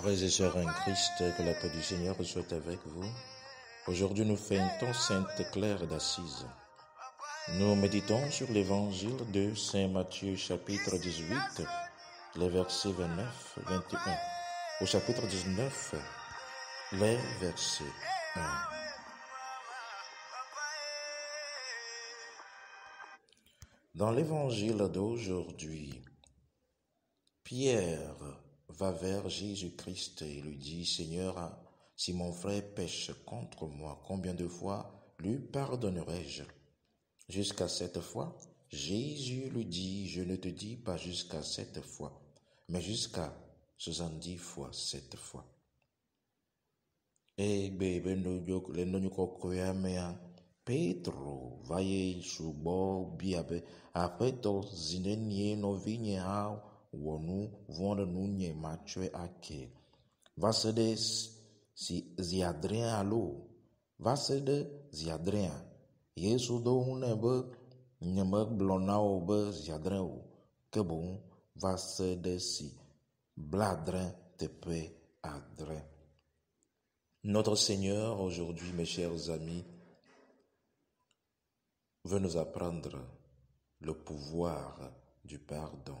Frères et sœurs en Christ, que la paix du Seigneur soit avec vous. Aujourd'hui, nous fêtons Sainte Claire d'Assise. Nous méditons sur l'évangile de Saint Matthieu, chapitre 18, les versets 29, 21. Au chapitre 19, les versets 1. Dans l'évangile d'aujourd'hui, Pierre va vers Jésus-Christ et lui dit, Seigneur, si mon frère pêche contre moi, combien de fois lui pardonnerai-je? Jusqu'à cette fois Jésus lui dit, je ne te dis pas jusqu'à cette fois, mais jusqu'à soixante-dix fois cette fois. Bébé Petro wonu vɔ̃ɖe nu nye matsɔe ake. Va se ɖe si zi adrea alo? Va se ɖe zi adrea yesu do ŋu nɛ be nyemegblɔ na wo be zi adre o ke boŋ va se ɖe si bladre teƒe adre. Notre Seigneur aujourd'hui, mes chers amis, veut nous apprendre le pouvoir du pardon.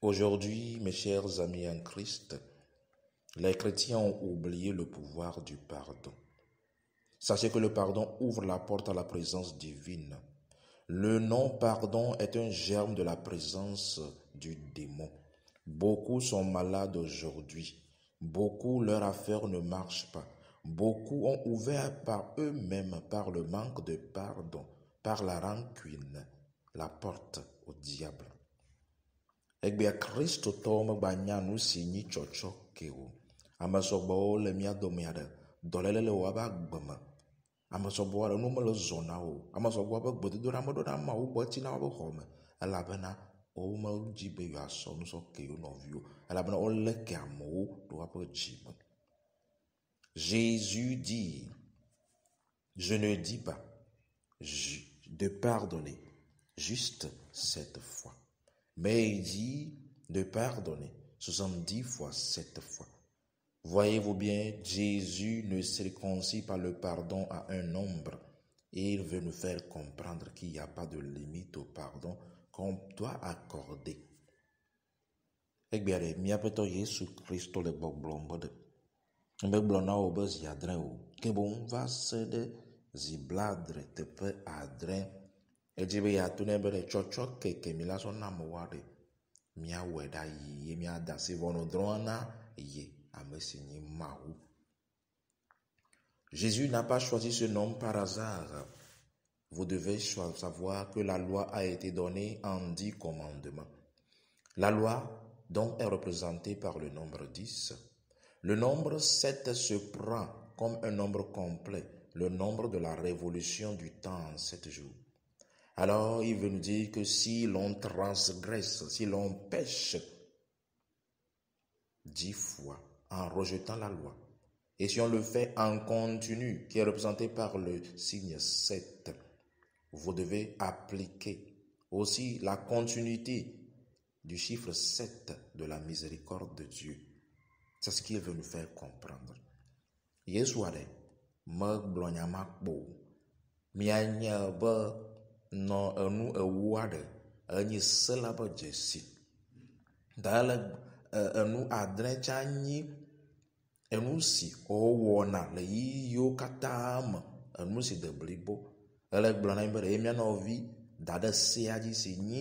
Aujourd'hui, mes chers amis en Christ, les chrétiens ont oublié le pouvoir du pardon. Sachez que le pardon ouvre la porte à la présence divine. Le non-pardon est un germe de la présence du démon. Beaucoup sont malades aujourd'hui. Beaucoup, leur affaire ne marche pas. Beaucoup ont ouvert par eux-mêmes, par le manque de pardon, par la rancune, la porte au diable. Egbea Kristo tɔwo megba nya nu si nyi tsɔtsɔ ke o. Ame sɔgbɔwo le mía dome aɖe, dɔléle le woƒe agbe me. Ame sɔgbɔ aɖe nu mele zɔ na o. Ame sɔgbɔ ƒe gbedodoɖa meɖo ɖa ma wo gbɔ tsi na woƒe xɔ me elabena womedzi be yewoasɔ nusɔ ke wo nɔviwo elabena wolé ke amewo ɖe woƒe dzi me. Jésus dit, je ne dis pas de pardonner juste cette fois. Mais il dit de pardonner 70 fois cette fois. Voyez-vous bien, Jésus ne circoncis pas le pardon à un nombre. Et il veut nous faire comprendre qu'il n'y a pas de limite au pardon qu'on doit accorder. Egbiare miaƒetɔ Yesu Kristo le gbɔgblɔm be ɖe. Megblɔ na wo be zi adre o. Ke boŋ va se ɖe zi bladre teƒe adre na. Jésus n'a pas choisi ce nom par hasard. Vous devez savoir que la loi a été donnée en dix commandements. La loi, donc, est représentée par le nombre 10. Le nombre 7 se prend comme un nombre complet, le nombre de la révolution du temps en sept jours. Alors il veut nous dire que si l'on transgresse, si l'on pêche dix fois en rejetant la loi, et si on le fait en continu, qui est représenté par le signe 7, vous devez appliquer aussi la continuité du chiffre 7 de la miséricorde de Dieu. C'est ce qu'il veut nous faire comprendre. Nɔ enu ewo aɖe enye se la ƒe dzesi. Da ele enu adre tsa nyi enu si wowɔna le yiyiwo katã me enu si de blibo. Ele gblɔ na mi be ɖe mia nɔvi da ɖe sea dzi si nyi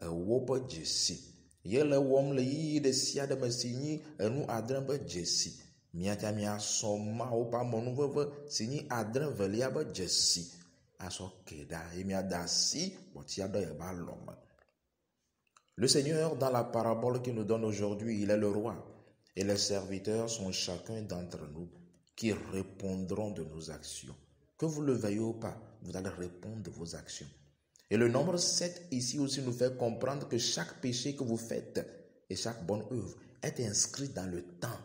ewo ƒe dzesi. Ye le wɔm le yiyi ɖe sia ɖe me si nyi enu adre ƒe dzesi. Miatsa miasɔ mawo ƒe amenuveve si nyi adre velia ƒe dzesi Le Seigneur, dans la parabole qu'il nous donne aujourd'hui, il est le roi. Et les serviteurs sont chacun d'entre nous qui répondront de nos actions. Que vous le veuillez ou pas, vous allez répondre de vos actions. Et le nombre 7 ici aussi nous fait comprendre que chaque péché que vous faites et chaque bonne œuvre est inscrit dans le temps.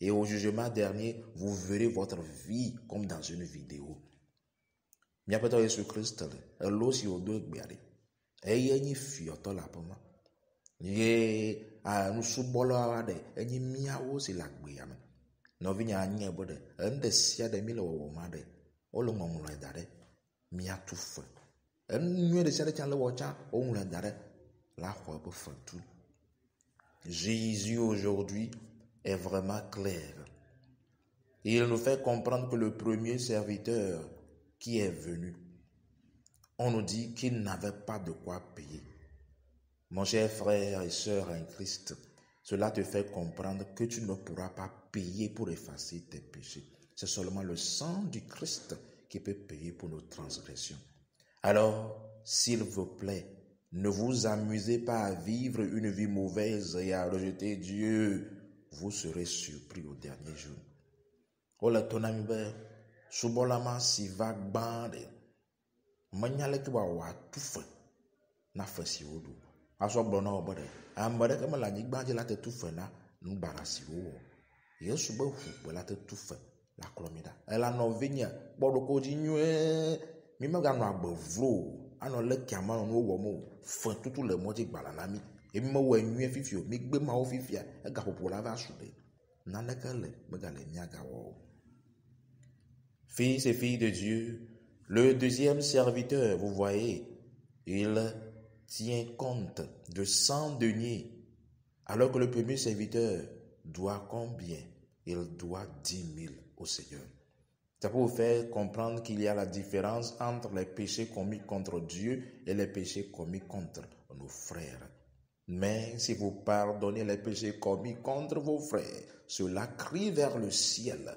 Et au jugement dernier, vous verrez votre vie comme dans une vidéo. Miaƒetɔ Yesu Kristo le elo si wòdo egbeaɖi eye nye fiɔtɔ le aƒe me ye nusubɔla aɖe enye míawo si le agbea me. Nɔvinye anye be ɖe enu ɖe sia ɖe mi le wɔwɔ ma ɖe wole ŋɔŋlɔe da ɖe míatu fe. Enu nyuie ɖe sia ɖe tsã le wɔ tsã woŋlɔe da ɖe la xɔ eƒe fetu Jésus aujourd'hui est vraiment clair. Il nous fait comprendre que le premier serviteur qui est venu, on nous dit qu'il n'avait pas de quoi payer. Mon cher frère et sœur en Christ, cela te fait comprendre que tu ne pourras pas payer pour effacer tes péchés. C'est seulement le sang du Christ qui peut payer pour nos transgressions. Alors, s'il vous plaît, ne vous amusez pas à vivre une vie mauvaise et à rejeter Dieu. Vous serez surpris au dernier jour. Be subɔlama si va gbã ɖe menya leke ba wòatu fe na fe si woɖu azɔ gblɔ na wo be ɖe ame ɖeke mele anyigba dzi la te tu fe na nugbara si wowɔ yesu be ʋukpe la te tu fe la kplɔ mi ɖa ela nɔvinye kpɔ ɖoko dzi nyuie. Mi meganɔ agbe vlo anɔ lé kiama nɔ nuwo wɔm o. Fe tutu le mɔdzi gbala na mi. Emi mewɔe nyuie fifi o mi gbe mawo fifia. Egaƒoƒo la va su ɖe. Naneke le megale miagawɔ o Fils et filles de Dieu, le deuxième serviteur, vous voyez, il tient compte de 100 deniers, alors que le premier serviteur doit combien? Il doit 10 000 au Seigneur. Ça peut vous faire comprendre qu'il y a la différence entre les péchés commis contre Dieu et les péchés commis contre nos frères. Mais si vous pardonnez les péchés commis contre vos frères, cela crie vers le ciel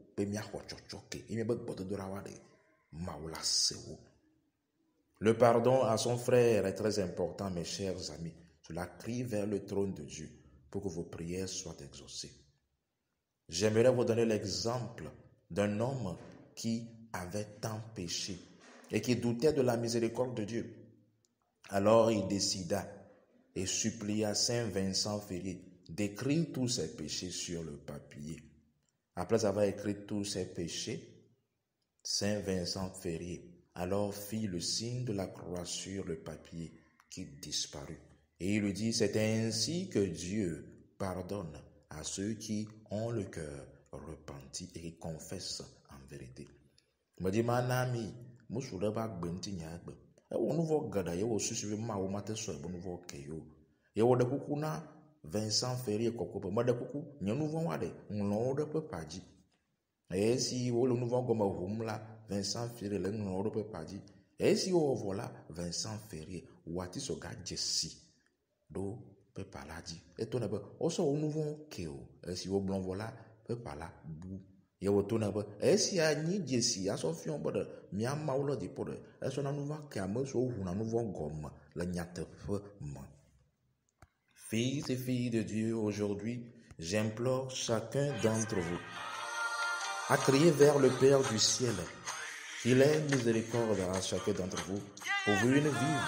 le pardon à son frère est très important, mes chers amis. Cela crie vers le trône de Dieu pour que vos prières soient exaucées. J'aimerais vous donner l'exemple d'un homme qui avait tant péché et qui doutait de la miséricorde de Dieu. Alors il décida et supplia Saint Vincent Ferrier d'écrire tous ses péchés sur le papier. Après avoir écrit tous ses péchés, Saint Vincent Ferrier alors fit le signe de la croix sur le papier qui disparut. Et il lui dit, c'est ainsi que Dieu pardonne à ceux qui ont le cœur repenti et qui confessent en vérité. Me dit, mon ami, musu ɖe va gbe ŋuti nye agbe. Ewɔ nu vɔ geɖe ye wòsusu be mawo mate sɔ ebe nu vɔ ke yewo. Ye wòɖe kuku na Vincent Ferrier kɔkɔƒe. Meɖe kuku nye nu vɔ wa ɖe ŋlɔ wo ɖe ƒe pa dzi. Esi wole nu vɔ gɔme ʋum la, Vincent Ferrier le ŋlɔ wo ɖe ƒe pa dzi. Esi wowɔ vɔ la, Vincent Ferrier wòati sɔ gadze si ɖo pepa la dzi. Etona be wosɔ wo nu vɔwo ke o. Esi wogblɔ vɔ la, pepa la bu. Ye wòtona be esia nyi dzesi asɔ fiɔ be ɖe mía Mawu le dziƒo ɖe esɔna nu vɔ ke ame siwo ʋuna nu vɔ gɔme le nyateƒe me. Fils et filles de Dieu, aujourd'hui, j'implore chacun d'entre vous à crier vers le Père du ciel qu'il ait miséricorde à chacun d'entre vous pour une vie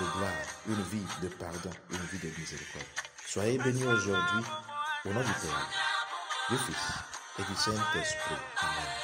de gloire, une vie de pardon, une vie de miséricorde. Soyez bénis aujourd'hui au nom du Père, du Fils et du Saint-Esprit. Amen.